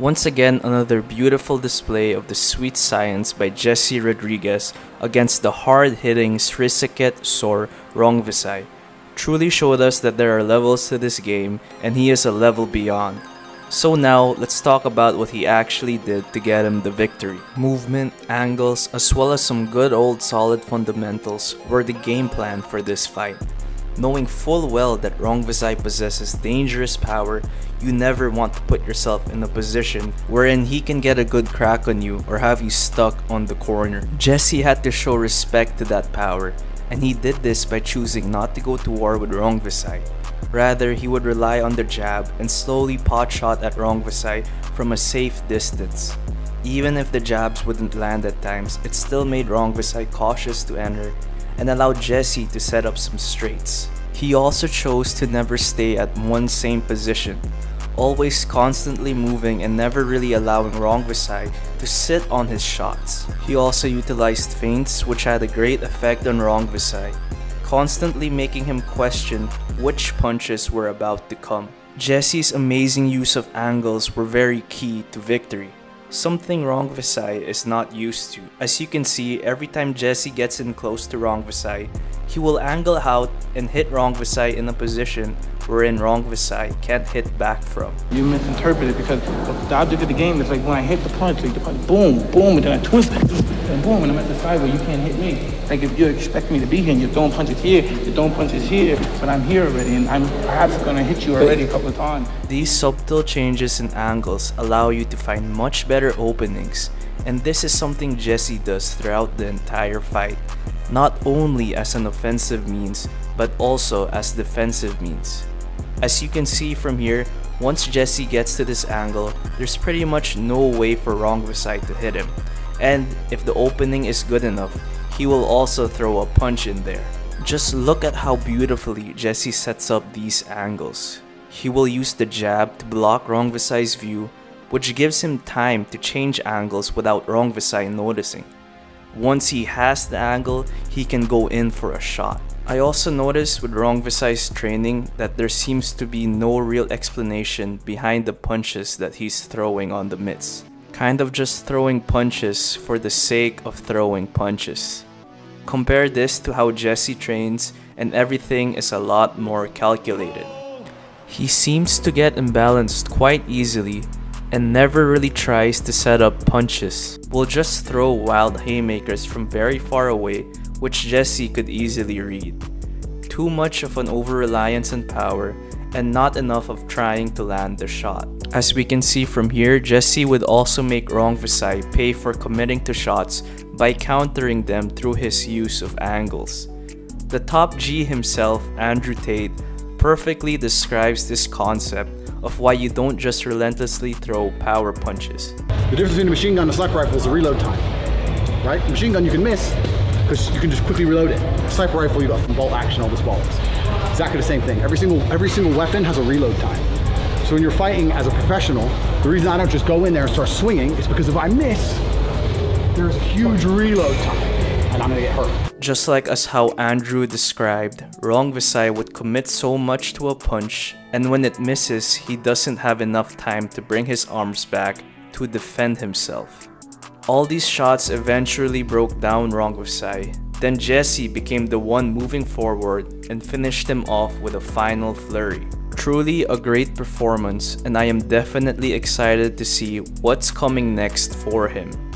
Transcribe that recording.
Once again, another beautiful display of the sweet science by Jesse Rodriguez against the hard-hitting Srisaket Sor Rungvisai. Truly showed us that there are levels to this game and he is a level beyond. So now, let's talk about what he actually did to get him the victory. Movement, angles, as well as some good old solid fundamentals were the game plan for this fight. Knowing full well that Rungvisai possesses dangerous power, you never want to put yourself in a position wherein he can get a good crack on you or have you stuck on the corner. Jesse had to show respect to that power, and he did this by choosing not to go to war with Rungvisai. Rather, he would rely on the jab and slowly pot shot at Rungvisai from a safe distance. Even if the jabs wouldn't land at times, it still made Rungvisai cautious to enter and allowed Jesse to set up some straights. He also chose to never stay at one same position, always constantly moving and never really allowing Rungvisai to sit on his shots. He also utilized feints which had a great effect on Rungvisai, constantly making him question which punches were about to come. Jesse's amazing use of angles were very key to victory. Something Rungvisai is not used to. As you can see, every time Jesse gets in close to Rungvisai, he will angle out and hit Rungvisai in a position wherein side, can't hit back from. You misinterpret it because the object of the game is like when I hit the punch, like the punch, boom, boom, and then I twist it, and boom, and I'm at the side where you can't hit me. Like if you expect me to be here and you're throwing punches here, you're throwing punches here, but I'm here already, and I'm perhaps gonna hit you already a couple of times. These subtle changes in angles allow you to find much better openings, and this is something Jesse does throughout the entire fight, not only as an offensive means, but also as defensive means. As you can see from here, once Jesse gets to this angle, there's pretty much no way for Rungvisai to hit him. And if the opening is good enough, he will also throw a punch in there. Just look at how beautifully Jesse sets up these angles. He will use the jab to block Rungvisai's view, which gives him time to change angles without Rungvisai noticing. Once he has the angle, he can go in for a shot. I also noticed with Rungvisai's training that there seems to be no real explanation behind the punches that he's throwing on the mitts. Kind of just throwing punches for the sake of throwing punches. Compare this to how Jesse trains and everything is a lot more calculated. He seems to get imbalanced quite easily and never really tries to set up punches. Will just throw wild haymakers from very far away which Jesse could easily read. Too much of an over-reliance on power and not enough of trying to land the shot. As we can see from here, Jesse would also make Rungvisai pay for committing to shots by countering them through his use of angles. The top G himself, Andrew Tate, perfectly describes this concept of why you don't just relentlessly throw power punches. The difference between a machine gun and a sniper rifle is the reload time, right? Machine gun you can miss because you can just quickly reload it. Sniper rifle you got from bolt action, all this bollocks. Exactly the same thing. Every single every single weapon has a reload time. So when you're fighting as a professional, the reason I don't just go in there and start swinging is because if I miss, there's a huge reload time and I'm gonna get hurt. Just like as how Andrew described, Rungvisai would commit so much to a punch, and when it misses, he doesn't have enough time to bring his arms back to defend himself. All these shots eventually broke down Rungvisai, then Jesse became the one moving forward and finished him off with a final flurry. Truly a great performance and I am definitely excited to see what's coming next for him.